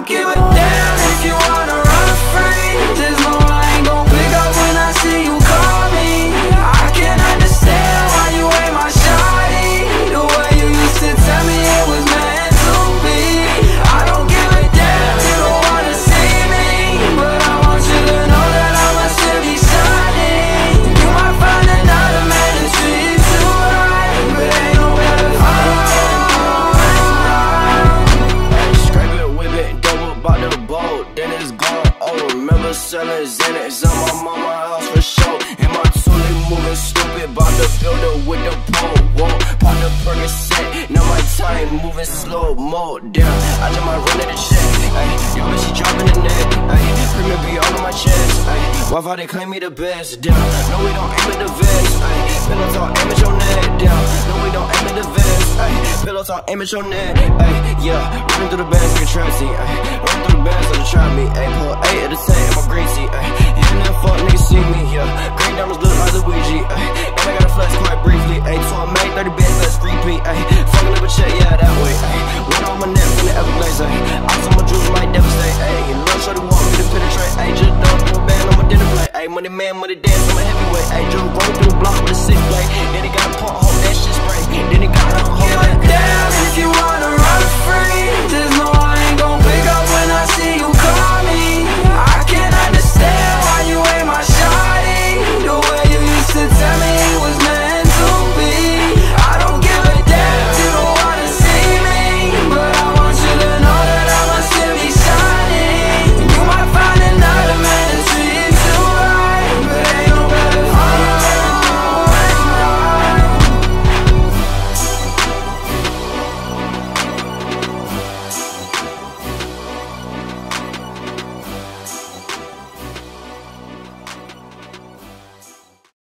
don't give a damn. Hundreds on my mama house for sure. And my toolie moving stupid, bout to build it with the pole. Whoa, pop the Percocet, now my time moving slow mo down. I just might run the check, ayy. Yo, bitch, she dropping the neck, ayy. Premium be all on my chest, ayy. Wi-Fi, they claim me the best, down. No, we don't aim at the vest, ayy. Pillow talk, aim at your neck, down. No, we don't aim at the vest, ayy. Pillow talk, aim at your neck, ayy. Yeah, running through the bands like a trap scene, ayy. Running through the bands so they try me, ayy. Pull eight ayy. And I got a flex quite briefly, ayy. So I made 30 bands, let's repeat, ayy. Fucking up a check, yeah, that way, ayy. One on my neck from the Everglades, ayy. Eyes on my jewels might devastate. And love shorty want me to penetrate, ayy. Just don't throw a band on my dinner plate, ayy. Money man, money dance, I'm a heavyweight, ayy. Just roll through the block with a six blade. Then he got a pump,